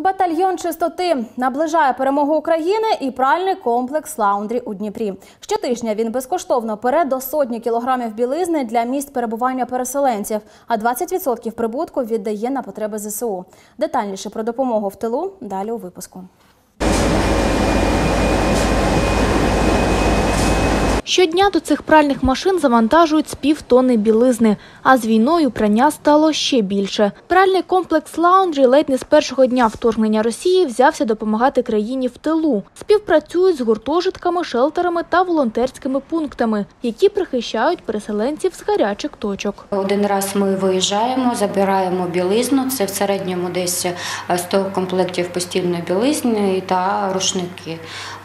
Батальйон чистоти наближає перемогу України і пральний комплекс лаундрі у Дніпрі. Щотижня він безкоштовно пере до сотні кілограмів білизни для місць перебування переселенців, а 20% прибутку віддає на потреби ЗСУ. Детальніше про допомогу в тилу далі у випуску. Щодня до цих пральних машин завантажують з півтони білизни, а з війною прання стало ще більше. Пральний комплекс «Лаундрі» ледь не з першого дня вторгнення Росії взявся допомагати країні в тилу. Співпрацюють з гуртожитками, шелтерами та волонтерськими пунктами, які прихищають переселенців з гарячих точок. Один раз ми виїжджаємо, забираємо білизну. Це в середньому десь е, 100 комплектів постільної білизни та рушники.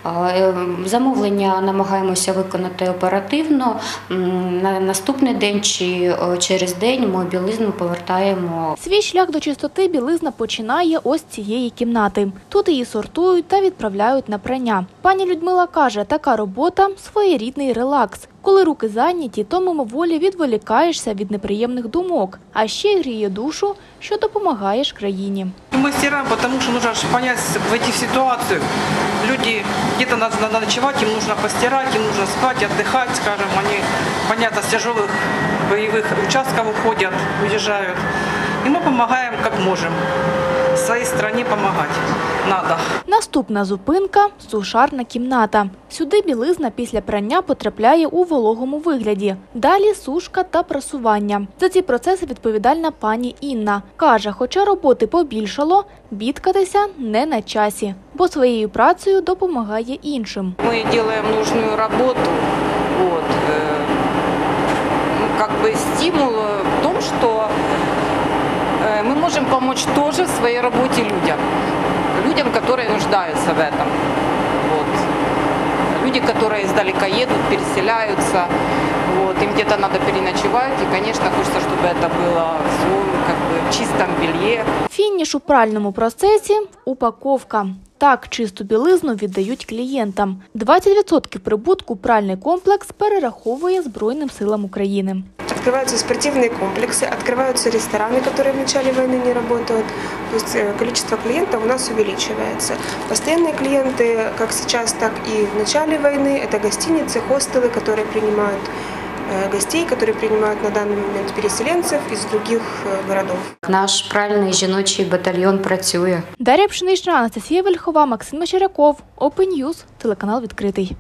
Е, Замовлення намагаємося виконати оперативно. На наступний день чи через день ми білизну повертаємо Свій шлях до чистоти білизна починає ось цієї кімнати. Тут її сортують та відправляють на прання. Пані Людмила каже, така робота своєрідний релакс. Коли руки зайняті, то мимоволі відволікаєшся від неприємних думок, а ще й гріє душу, що допомагаєш країні. Мы стираем, потому что нужно же понять, войти в ситуацию. Люди где-то надо, надо ночевать, им нужно постирать, им нужно спать, отдыхать, скажем. Они, понятно, с тяжелых боевых участков уходят, уезжают. И мы помогаем как можем. Своей стране помогать надо. Наступна зупинка – сушарна кімната. Сюди білизна після прання потрапляє у вологому вигляді. Далі сушка та прасування. За ці процеси відповідальна пані Інна. Каже, хоча роботи побільшало, бідкатися не на часі, бо своєю працею допомагає іншим. мы делаем нужную работу. Вот. э, ну, как бы стимул в том, что э, мы можем помочь тоже в своей работе людям. Людям, которые нуждаются в этом. Вот. Люди, которые издалека едут, переселяются. Вот. Им где-то надо переночевать. И, конечно, хочется, чтобы это было все как бы в чистом белье. Фініш у пральному процесі – упаковка. Так чисту білизну віддають клієнтам. 20% прибутку пральний комплекс перераховує Збройним силам України. Открываются спортивные комплексы, открываются рестораны, которые в начале войны не работают. То есть э, количество клиентов у нас увеличивается. Постоянные клиенты, как сейчас, так и в начале войны, это гостиницы, хостелы, которые принимают э, гостей, которые принимают на данный момент переселенцев из других э, городов. наш пральний жіночий батальйон працює. Дар'я Пшенична, Анастасія Вельхова, Максим Мещеряков, Open News, телеканал відкритий.